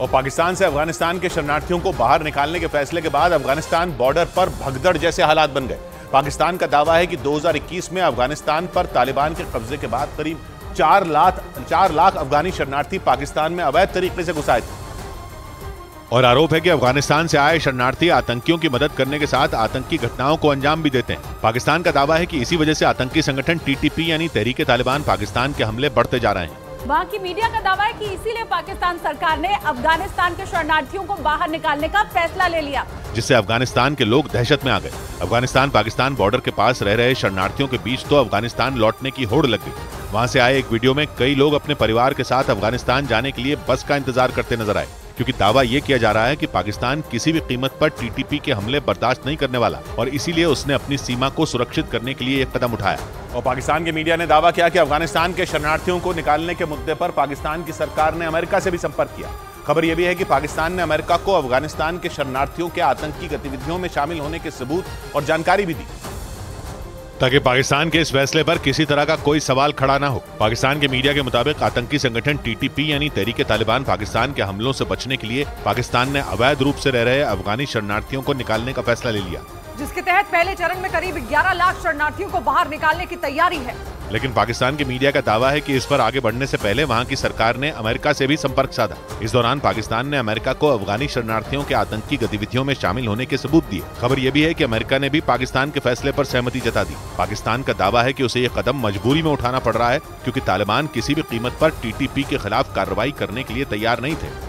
और पाकिस्तान से अफ़गानिस्तान के शरणार्थियों को बाहर निकालने के फैसले के बाद अफ़गानिस्तान बॉर्डर पर भगदड़ जैसे हालात बन गए। पाकिस्तान का दावा है कि 2021 में अफ़गानिस्तान पर तालिबान के कब्जे के बाद करीब चार लाख चार लाख अफगानी शरणार्थी पाकिस्तान में अवैध तरीके से घुसाए थे। और आरोप है कि अफ़गानिस्तान से आए शरणार्थी आतंकियों की मदद करने के साथ आतंकी घटनाओं को अंजाम भी देते हैं। पाकिस्तान का दावा है कि इसी वजह से आतंकी संगठन टीटीपी यानी तहरीके तालिबान पाकिस्तान के हमले बढ़ते जा रहे हैं। वहाँ की मीडिया का दावा है कि इसीलिए पाकिस्तान सरकार ने अफ़गानिस्तान के शरणार्थियों को बाहर निकालने का फैसला ले लिया। जिससे अफ़गानिस्तान के लोग दहशत में आ गए। अफ़गानिस्तान पाकिस्तान बॉर्डर के पास रह रहे शरणार्थियों के बीच तो अफ़गानिस्तान लौटने की होड़ लग गई। वहाँ से आए एक वीडियो में कई लोग अपने परिवार के साथ अफ़गानिस्तान जाने के लिए बस का इंतज़ार करते नज़र आए, क्योंकि दावा ये किया जा रहा है कि पाकिस्तान किसी भी कीमत पर टीटीपी के हमले बर्दाश्त नहीं करने वाला और इसीलिए उसने अपनी सीमा को सुरक्षित करने के लिए एक कदम उठाया। और पाकिस्तान के मीडिया ने दावा किया कि अफ़गानिस्तान के शरणार्थियों को निकालने के मुद्दे पर पाकिस्तान की सरकार ने अमेरिका से भी संपर्क किया। खबर यह भी है कि पाकिस्तान ने अमेरिका को अफ़गानिस्तान के शरणार्थियों के आतंकी गतिविधियों में शामिल होने के सबूत और जानकारी भी दी। ताकि पाकिस्तान के इस फैसले पर किसी तरह का कोई सवाल खड़ा ना हो। पाकिस्तान के मीडिया के मुताबिक आतंकी संगठन टीटीपी यानी तहरीके तालिबान पाकिस्तान के हमलों से बचने के लिए पाकिस्तान ने अवैध रूप से रह रहे अफगानी शरणार्थियों को निकालने का फैसला ले लिया। जिसके तहत पहले चरण में करीब 11 लाख शरणार्थियों को बाहर निकालने की तैयारी है। लेकिन पाकिस्तान के मीडिया का दावा है कि इस पर आगे बढ़ने से पहले वहाँ की सरकार ने अमेरिका से भी संपर्क साधा। इस दौरान पाकिस्तान ने अमेरिका को अफगानी शरणार्थियों के आतंकी गतिविधियों में शामिल होने के सबूत दिए। खबर यह भी है कि अमेरिका ने भी पाकिस्तान के फैसले पर सहमति जता दी। पाकिस्तान का दावा है कि उसे ये कदम मजबूरी में उठाना पड़ रहा है, क्योंकि तालिबान किसी भी कीमत पर टीटीपी के खिलाफ कार्रवाई करने के लिए तैयार नहीं थे।